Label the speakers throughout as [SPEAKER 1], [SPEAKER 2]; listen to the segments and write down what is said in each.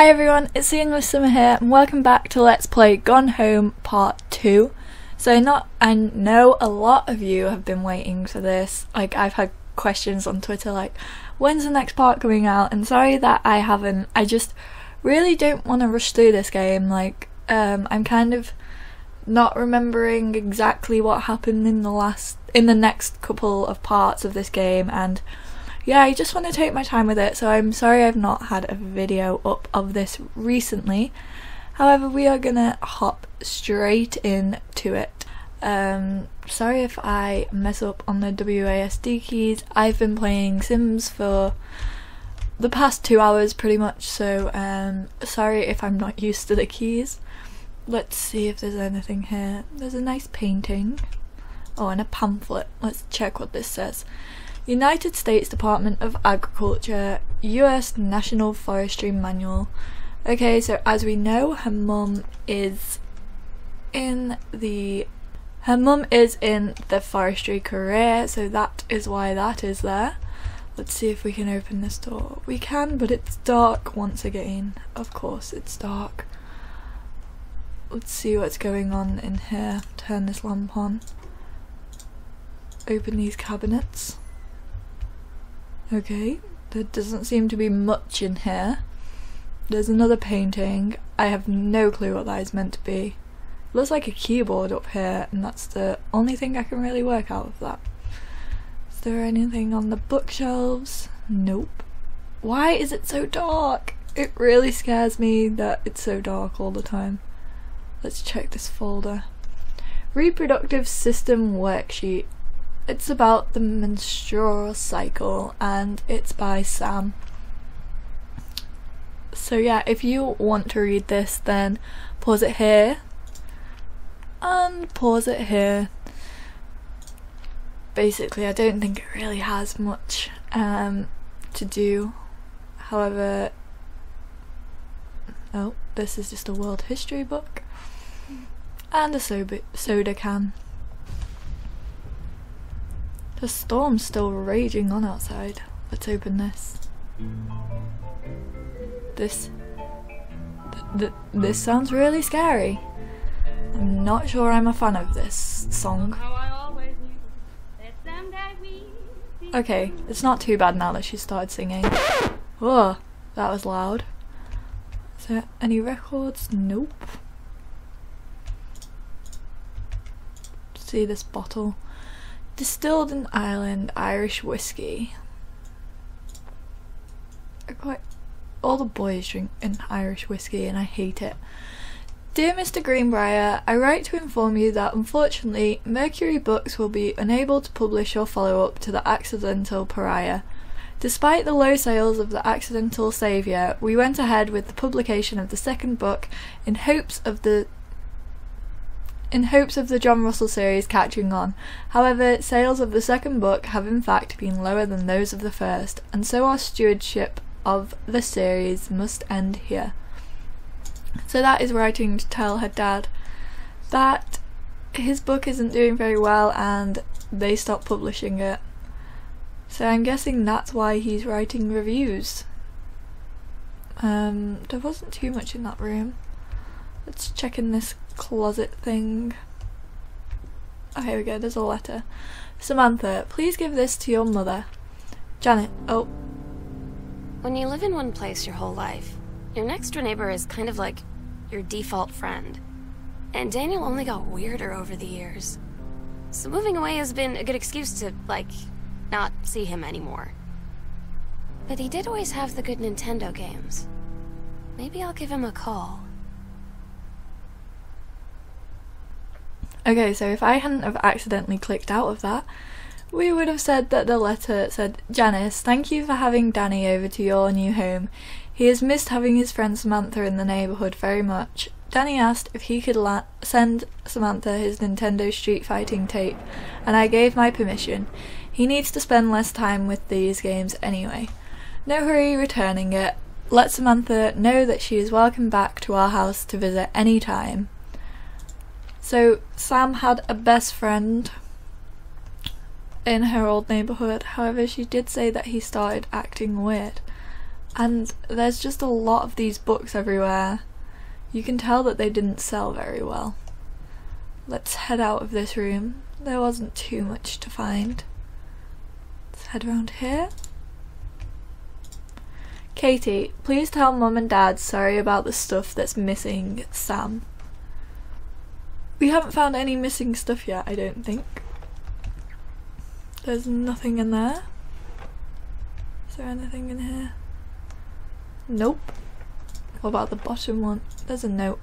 [SPEAKER 1] Hi everyone, it's the English Simmer here, and welcome back to Let's Play Gone Home Part 2. So not, I know a lot of you have been waiting for this, like I've had questions on Twitter like, when's the next part coming out, and sorry that I haven't, I just really don't want to rush through this game, like, um, I'm kind of not remembering exactly what happened in the last, in the next couple of parts of this game, and yeah, I just want to take my time with it, so I'm sorry I've not had a video up of this recently. However, we are gonna hop straight in to it. Um, sorry if I mess up on the WASD keys. I've been playing Sims for the past two hours pretty much, so um, sorry if I'm not used to the keys. Let's see if there's anything here. There's a nice painting. Oh, and a pamphlet. Let's check what this says. United States Department of Agriculture, US National Forestry Manual. Okay, so as we know, her mum is in the her mum is in the forestry career, so that is why that is there. Let's see if we can open this door. We can, but it's dark once again. Of course, it's dark. Let's see what's going on in here. Turn this lamp on. Open these cabinets. Okay, there doesn't seem to be much in here. There's another painting. I have no clue what that is meant to be. It looks like a keyboard up here, and that's the only thing I can really work out of that. Is there anything on the bookshelves? Nope. Why is it so dark? It really scares me that it's so dark all the time. Let's check this folder. Reproductive System Worksheet. It's about the menstrual cycle and it's by Sam. So yeah, if you want to read this then pause it here and pause it here. Basically I don't think it really has much um, to do. However, oh, this is just a world history book and a soda, soda can. The storm's still raging on outside. Let's open this. This. Th th this sounds really scary. I'm not sure I'm a fan of this song. Okay, it's not too bad now that she started singing. Oh, that was loud. Is there any records? Nope. See this bottle. Distilled in Ireland Irish whiskey. I quite all the boys drink an Irish whiskey and I hate it. Dear Mr. Greenbriar, I write to inform you that unfortunately Mercury Books will be unable to publish your follow-up to The Accidental Pariah. Despite the low sales of The Accidental Saviour, we went ahead with the publication of the second book in hopes of the in hopes of the John Russell series catching on. However, sales of the second book have in fact been lower than those of the first, and so our stewardship of the series must end here. So that is writing to tell her dad that his book isn't doing very well and they stopped publishing it. So I'm guessing that's why he's writing reviews. Um, there wasn't too much in that room. Let's check in this closet thing. Oh, here we go, there's a letter. Samantha, please give this to your mother. Janet, oh.
[SPEAKER 2] When you live in one place your whole life, your next door neighbor is kind of like your default friend. And Daniel only got weirder over the years. So moving away has been a good excuse to, like, not see him anymore. But he did always have the good Nintendo games. Maybe I'll give him a call.
[SPEAKER 1] Okay, so if I hadn't have accidentally clicked out of that, we would have said that the letter said, Janice, thank you for having Danny over to your new home. He has missed having his friend Samantha in the neighbourhood very much. Danny asked if he could send Samantha his Nintendo Street Fighter tape, and I gave my permission. He needs to spend less time with these games anyway. No hurry returning it. Let Samantha know that she is welcome back to our house to visit any time. So Sam had a best friend in her old neighbourhood, however, she did say that he started acting weird. And there's just a lot of these books everywhere. You can tell that they didn't sell very well. Let's head out of this room. There wasn't too much to find. Let's head around here. Katie, please tell mum and dad sorry about the stuff that's missing Sam. We haven't found any missing stuff yet, I don't think. There's nothing in there. Is there anything in here? Nope. What about the bottom one? There's a note.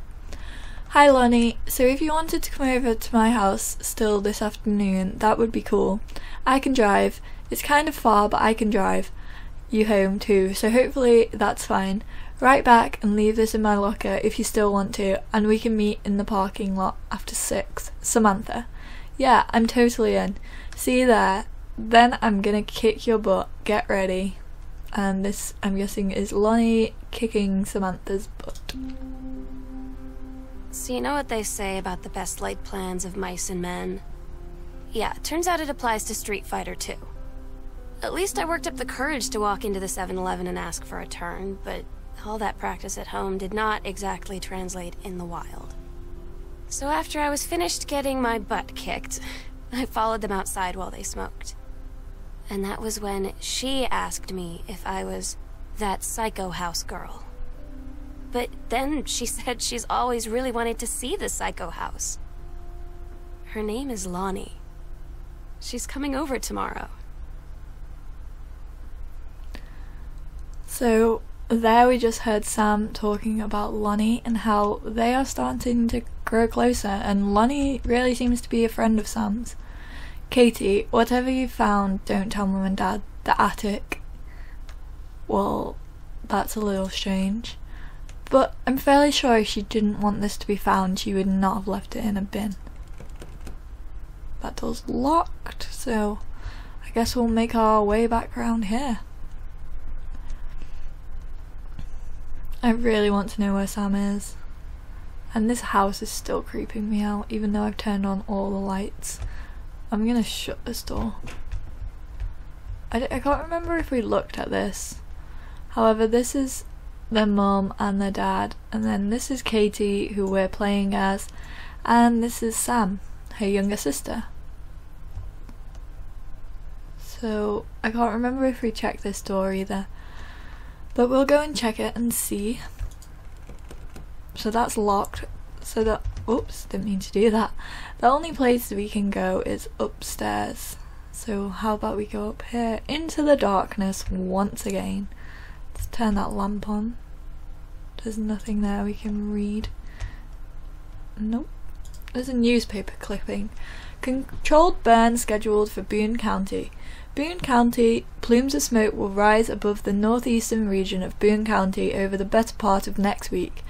[SPEAKER 1] Hi Lonnie, so if you wanted to come over to my house still this afternoon, that would be cool. I can drive. It's kind of far, but I can drive you home too, so hopefully that's fine. Write back and leave this in my locker if you still want to, and we can meet in the parking lot after six. Samantha. Yeah, I'm totally in. See you there. Then I'm gonna kick your butt. Get ready. And this, I'm guessing, is Lonnie kicking Samantha's butt.
[SPEAKER 2] So you know what they say about the best laid plans of mice and men? Yeah, turns out it applies to Street Fighter too. At least I worked up the courage to walk into the 7-Eleven and ask for a turn, but all that practice at home did not exactly translate in the wild. So after I was finished getting my butt kicked, I followed them outside while they smoked. And that was when she asked me if I was that psycho house girl. But then she said she's always really wanted to see the psycho house. Her name is Lonnie. She's coming over tomorrow.
[SPEAKER 1] So there we just heard Sam talking about Lonnie and how they are starting to grow closer and Lonnie really seems to be a friend of Sam's. Katie, whatever you found, don't tell mum and dad. The attic. Well, that's a little strange. But I'm fairly sure if she didn't want this to be found, she would not have left it in a bin. That door's locked, so I guess we'll make our way back around here. I really want to know where Sam is. And this house is still creeping me out, even though I've turned on all the lights. I'm gonna shut this door. I, I can't remember if we looked at this. However, this is their mum and their dad, and then this is Katie, who we're playing as, and this is Sam, her younger sister. So, I can't remember if we checked this door either. But we'll go and check it and see. So that's locked. So that, oops, didn't mean to do that. The only place we can go is upstairs. So how about we go up here into the darkness once again. Let's turn that lamp on. There's nothing there we can read. Nope. There's a newspaper clipping. Controlled burn scheduled for Boone County. Boone County, plumes of smoke will rise above the northeastern region of Boone County over the better part of next week,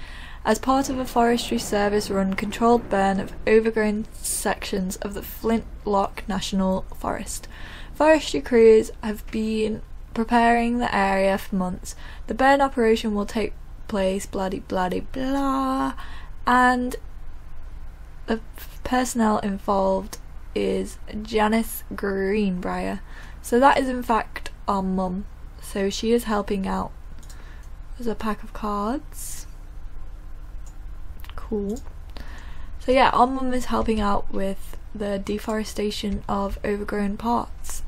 [SPEAKER 1] as part of a Forestry Service run controlled burn of overgrown sections of the Flintlock National Forest. Forestry crews have been preparing the area for months. The burn operation will take place, bloody bloody blah, and the personnel involved is Janice Greenbriar. So that is in fact our mum. So she is helping out. There's a pack of cards. Cool. So yeah, our mum is helping out with the deforestation of overgrown parts.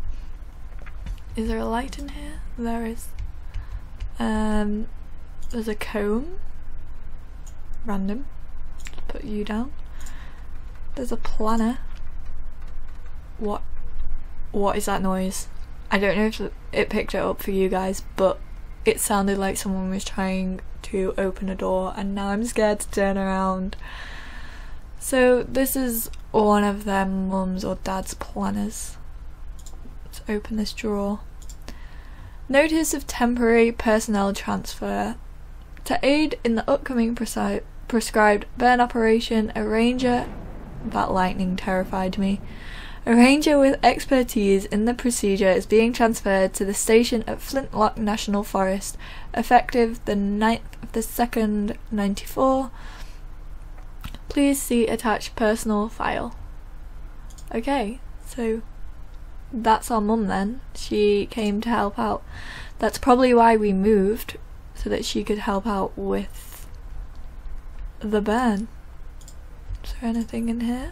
[SPEAKER 1] Is there a light in here? There is. Um, there's a comb. Random. Put you down. There's a planner. What what is that noise? I don't know if it picked it up for you guys, but it sounded like someone was trying to open a door, and now I'm scared to turn around. So, this is one of their mum's or dad's planners. Let's open this drawer. Notice of temporary personnel transfer. To aid in the upcoming prescribed burn operation, a ranger. That lightning terrified me. A ranger with expertise in the procedure is being transferred to the station at Flintlock National Forest, effective the 9th of the 2nd, 94. Please see attached personal file. Okay, so that's our mum then. She came to help out. That's probably why we moved, so that she could help out with the burn. Is there anything in here?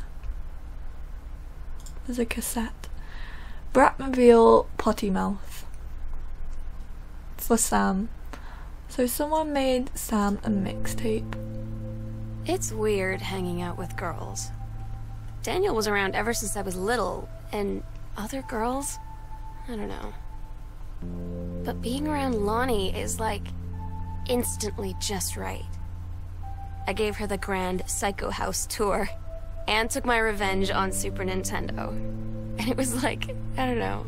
[SPEAKER 1] There's a cassette. Bratmobile Potty Mouth. For Sam. So someone made Sam a mixtape.
[SPEAKER 2] It's weird hanging out with girls. Daniel was around ever since I was little, and other girls? I don't know. But being around Lonnie is like instantly just right. I gave her the grand Psycho House tour and took my revenge on Super Nintendo. And it was like, I don't know.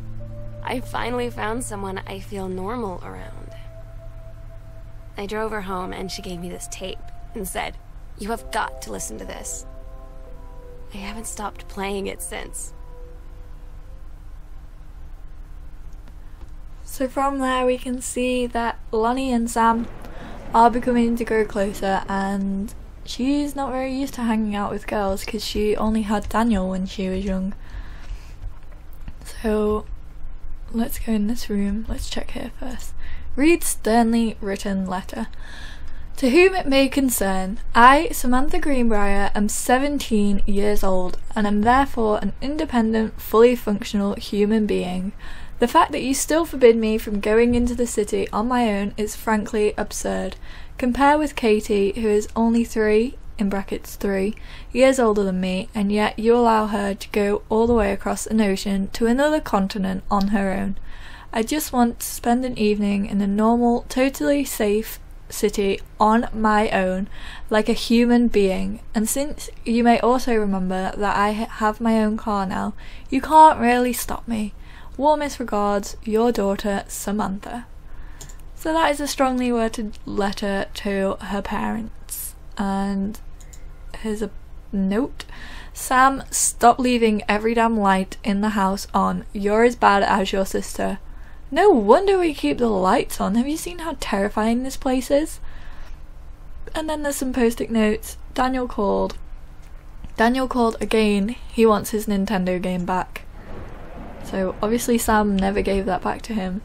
[SPEAKER 2] I finally found someone I feel normal around. I drove her home and she gave me this tape and said, You have got to listen to this. I haven't stopped playing it since.
[SPEAKER 1] So from there we can see that Lonnie and Sam are becoming to grow closer and she's not very used to hanging out with girls because she only had Daniel when she was young. So let's go in this room. Let's check here first. Read sternly written letter. To whom it may concern, I, Samantha Greenbriar, am 17 years old and am therefore an independent, fully functional human being. The fact that you still forbid me from going into the city on my own is frankly absurd. Compare with Katie, who is only three, in brackets three, years older than me, and yet you allow her to go all the way across an ocean to another continent on her own. I just want to spend an evening in a normal, totally safe city on my own, like a human being. And since you may also remember that I have my own car now, you can't really stop me. Warmest regards, your daughter, Samantha. So that is a strongly worded letter to her parents. And here's a note. Sam, stop leaving every damn light in the house on. You're as bad as your sister. No wonder we keep the lights on. Have you seen how terrifying this place is? And then there's some post-it notes. Daniel called. Daniel called again. He wants his Nintendo game back. So obviously Sam never gave that back to him.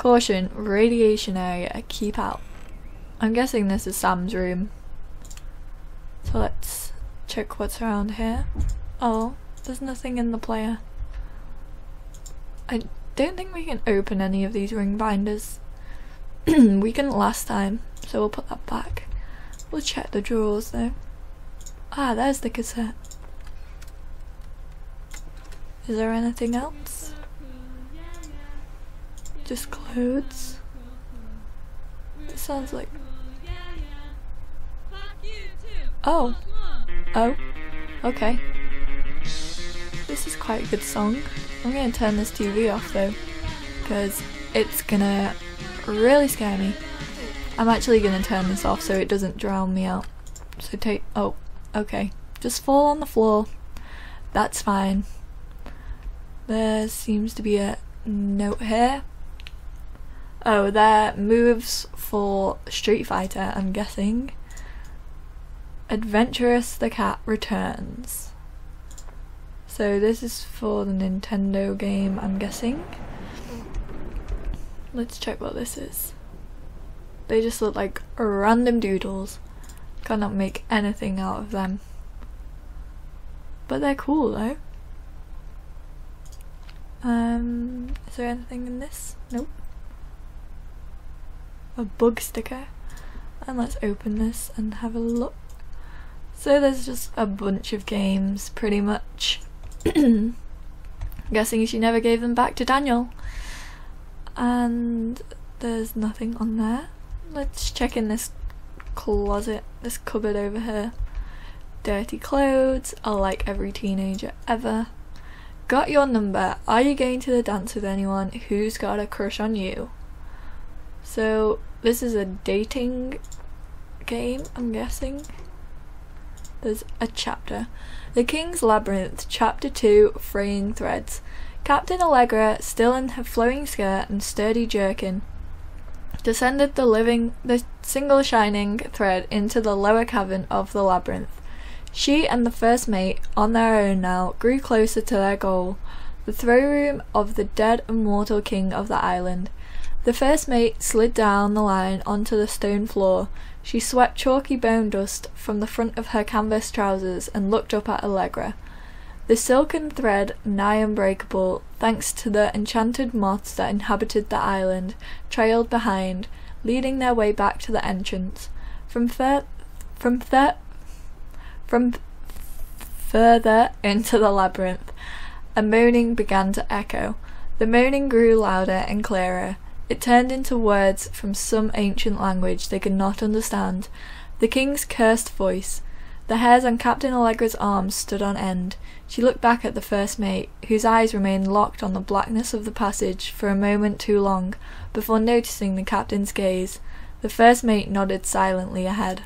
[SPEAKER 1] Caution, radiation area, keep out. I'm guessing this is Sam's room. So let's check what's around here. Oh, there's nothing in the player. I don't think we can open any of these ring binders. we couldn't last time, so we'll put that back. We'll check the drawers though. Ah, there's the cassette. Is there anything else? Just clothes? It sounds like... Oh. Oh. Okay. This is quite a good song. I'm gonna turn this TV off though, because it's gonna really scare me. I'm actually gonna turn this off so it doesn't drown me out. So take- oh, okay. Just fall on the floor. That's fine. There seems to be a note here. Oh, there moves for Street Fighter, I'm guessing. Adventurous the Cat returns. So this is for the Nintendo game, I'm guessing. Let's check what this is. They just look like random doodles. Cannot make anything out of them. But they're cool though. Um, is there anything in this? Nope. A bug sticker. And let's open this and have a look. So there's just a bunch of games, pretty much. Guessing she never gave them back to Daniel. And there's nothing on there. Let's check in this closet, this cupboard over here. Dirty clothes, are like every teenager ever. Got your number. Are you going to the dance with anyone who's got a crush on you? So, this is a dating game, I'm guessing. There's a chapter. The King's Labyrinth, Chapter 2 Fraying Threads. Captain Allegra, still in her flowing skirt and sturdy jerkin, descended the living the single shining thread into the lower cavern of the labyrinth. She and the first mate, on their own now, grew closer to their goal, the throne room of the dead immortal king of the island. The first mate slid down the line onto the stone floor. She swept chalky bone dust from the front of her canvas trousers and looked up at Allegra. The silken thread, nigh unbreakable, thanks to the enchanted moths that inhabited the island, trailed behind, leading their way back to the entrance. From fur- from fur- from further into the labyrinth, a moaning began to echo. The moaning grew louder and clearer. It turned into words from some ancient language they could not understand. The king's cursed voice. The hairs on Captain Allegra's arms stood on end. She looked back at the first mate, whose eyes remained locked on the blackness of the passage for a moment too long, before noticing the captain's gaze. The first mate nodded silently ahead.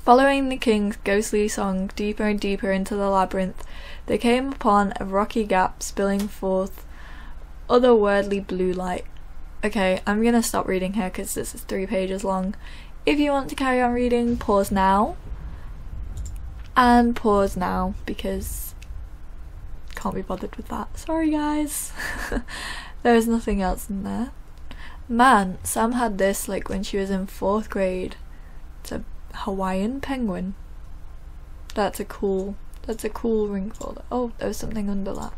[SPEAKER 1] Following the king's ghostly song deeper and deeper into the labyrinth, they came upon a rocky gap spilling forth otherworldly blue light. Okay, I'm gonna stop reading here because this is three pages long. If you want to carry on reading, pause now. And pause now because can't be bothered with that. Sorry guys. There's nothing else in there. Man, Sam had this like when she was in fourth grade. It's a Hawaiian penguin. That's a cool that's a cool ring folder. Oh, there was something under that.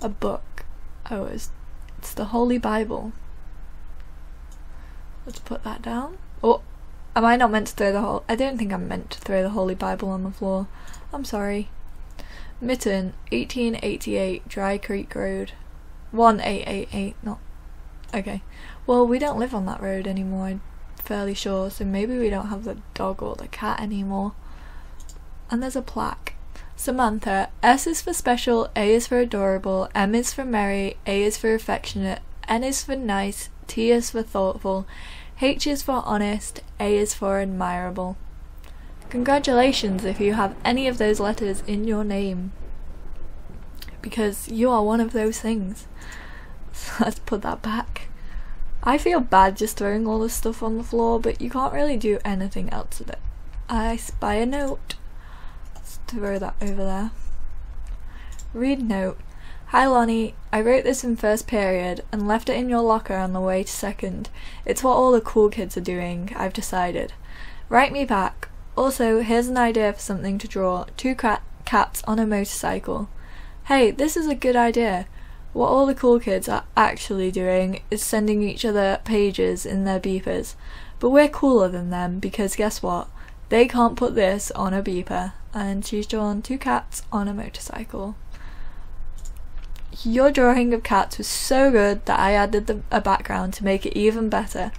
[SPEAKER 1] A book. Oh, it's it's the Holy Bible. Let's put that down. Oh, am I not meant to throw the whole? I don't think I'm meant to throw the Holy Bible on the floor. I'm sorry. Mitten, 1888, Dry Creek Road. 1888, not. Okay. Well, we don't live on that road anymore, I'm fairly sure, so maybe we don't have the dog or the cat anymore. And there's a plaque. Samantha, S is for special, A is for adorable, M is for merry, A is for affectionate, N is for nice, T is for thoughtful, H is for honest, A is for admirable. Congratulations if you have any of those letters in your name. Because you are one of those things. Let's put that back. I feel bad just throwing all this stuff on the floor, but you can't really do anything else with it. I spy a note. Throw that over there. Read note. Hi Lonnie, I wrote this in first period and left it in your locker on the way to second. It's what all the cool kids are doing, I've decided. Write me back. Also, here's an idea for something to draw. Two cat- cats on a motorcycle. Hey, this is a good idea. What all the cool kids are actually doing is sending each other pages in their beepers. But we're cooler than them because guess what? They can't put this on a beeper. And she's drawn two cats on a motorcycle. Your drawing of cats was so good that I added the, a background to make it even better.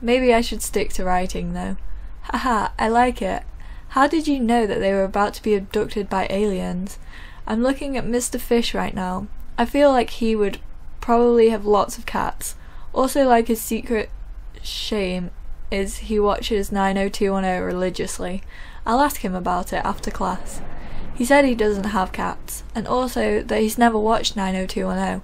[SPEAKER 1] Maybe I should stick to writing though. Haha, I like it. How did you know that they were about to be abducted by aliens? I'm looking at Mr. Fish right now. I feel like he would probably have lots of cats. Also, like his secret shame is he watches 90210 religiously. I'll ask him about it after class. He said he doesn't have cats, and also that he's never watched 90210,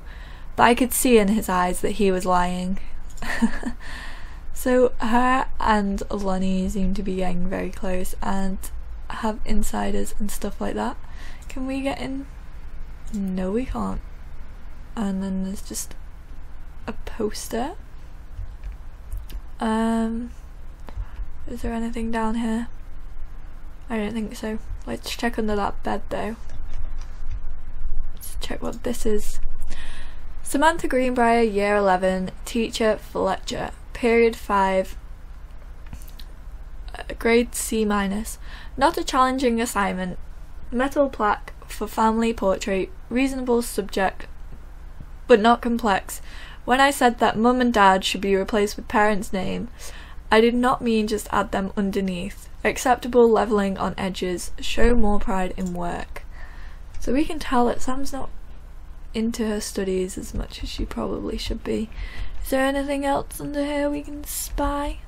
[SPEAKER 1] but I could see in his eyes that he was lying. so her and Lonnie seem to be getting very close and have insiders and stuff like that. Can we get in? No, we can't. And then there's just a poster. Um, is there anything down here? I don't think so. Let's check under that bed though. Let's check what this is. Samantha Greenbriar, Year 11, Teacher Fletcher, Period 5, uh, Grade C minus. Not a challenging assignment. Metal plaque for family portrait, reasonable subject, but not complex. When I said that mum and dad should be replaced with parents' names, I did not mean just add them underneath. Acceptable levelling on edges, show more pride in work. So we can tell that Sam's not into her studies as much as she probably should be. Is there anything else under here we can spy?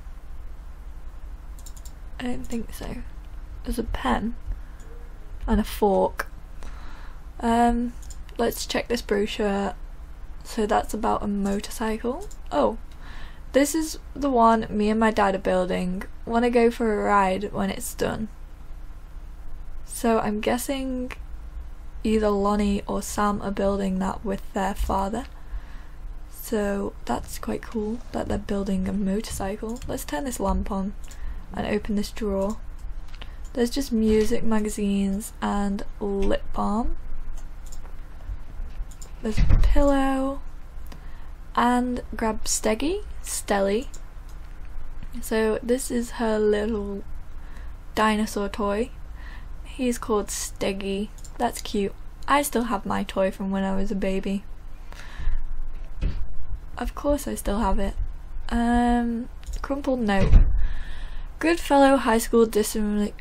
[SPEAKER 1] I don't think so. There's a pen and a fork. Um, let's check this brochure. So that's about a motorcycle. Oh, this is the one me and my dad are building. Want to go for a ride when it's done. So I'm guessing either Lonnie or Sam are building that with their father. So So that's quite cool that they're building a motorcycle. Let's turn this lamp on and open this drawer. There's just music magazines and lip balm. There's a pillow and grab Steggy, Stelly. So this is her little dinosaur toy. He's called Steggy. That's cute. I still have my toy from when I was a baby. Of course I still have it. Um, crumpled note. Goodfellow High School Disciplinary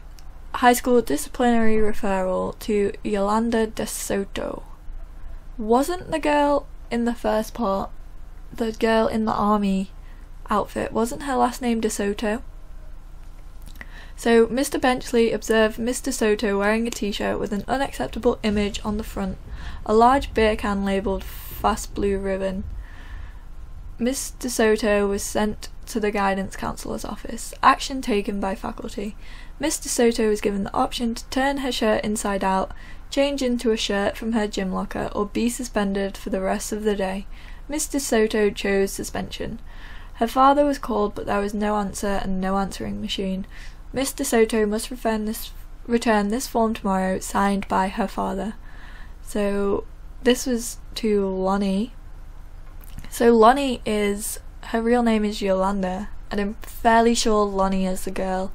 [SPEAKER 1] High School Disciplinary Referral to Yolanda De Soto. Wasn't the girl in the first part, the girl in the army outfit, wasn't her last name De Soto? So Mr. Benchley observed Mr. Soto wearing a t-shirt with an unacceptable image on the front, a large beer can labelled Pabst Blue Ribbon. Mr. Soto was sent to the guidance counselor's office. Action taken by faculty. Miss DeSoto was given the option to turn her shirt inside out, change into a shirt from her gym locker, or be suspended for the rest of the day. Miss DeSoto chose suspension. Her father was called, but there was no answer and no answering machine. Miss DeSoto must return this, return this form tomorrow, signed by her father. So this was to Lonnie. So Lonnie is her real name is Yolanda, and I'm fairly sure Lonnie is the girl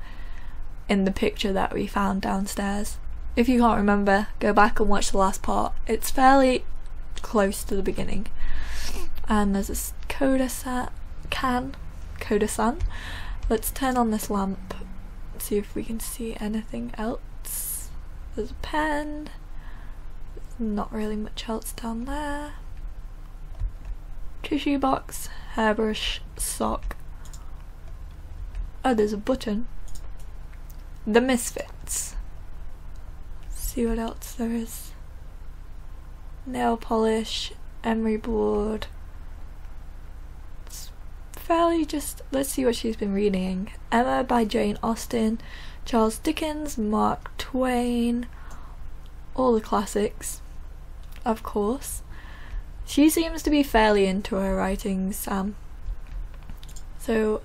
[SPEAKER 1] in the picture that we found downstairs. If you can't remember, go back and watch the last part. It's fairly close to the beginning. And there's a Coda set can, Coda San. Let's turn on this lamp, see if we can see anything else. There's a pen. not really much else down there. Tissue box, hairbrush, sock. Oh, there's a button. The Misfits. see what else there is. Nail polish, emery board. Fairly just. Let's see what she's been reading. Emma by Jane Austen, Charles Dickens, Mark Twain, all the classics, of course. She seems to be fairly into her writing, Sam. So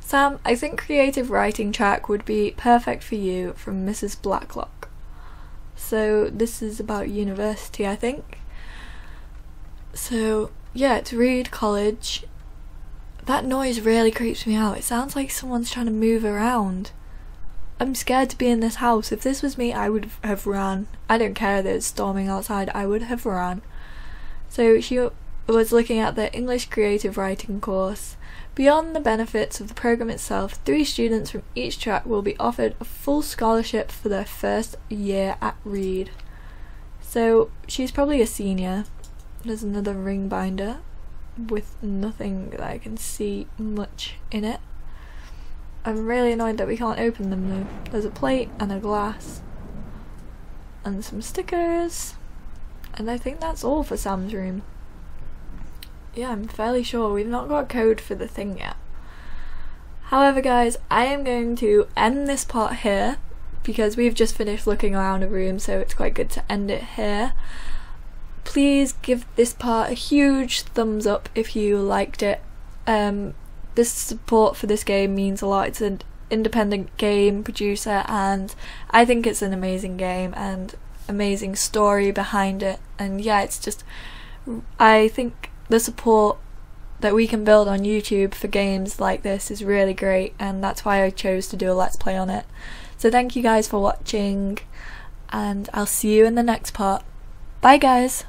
[SPEAKER 1] Sam, I think creative writing track would be perfect for you from Mrs. Blacklock. So this is about university, I think. So yeah, to Reed college. That noise really creeps me out. It sounds like someone's trying to move around. I'm scared to be in this house. If this was me, I would have run. I don't care that it's storming outside. I would have run. So she was looking at the English creative writing course Beyond the benefits of the program itself, three students from each track will be offered a full scholarship for their first year at Reed. So she's probably a senior. There's another ring binder with nothing that I can see much in it. I'm really annoyed that we can't open them though. There's a plate and a glass and some stickers. And I think that's all for Sam's room. Yeah, I'm fairly sure we've not got a code for the thing yet. However, guys, I am going to end this part here because we've just finished looking around a room, so it's quite good to end it here. Please give this part a huge thumbs up if you liked it. Um, this support for this game means a lot. It's an independent game producer, and I think it's an amazing game and amazing story behind it. And yeah, it's just, I think the support that we can build on YouTube for games like this is really great and that's why I chose to do a let's play on it. So thank you guys for watching and I'll see you in the next part. Bye guys!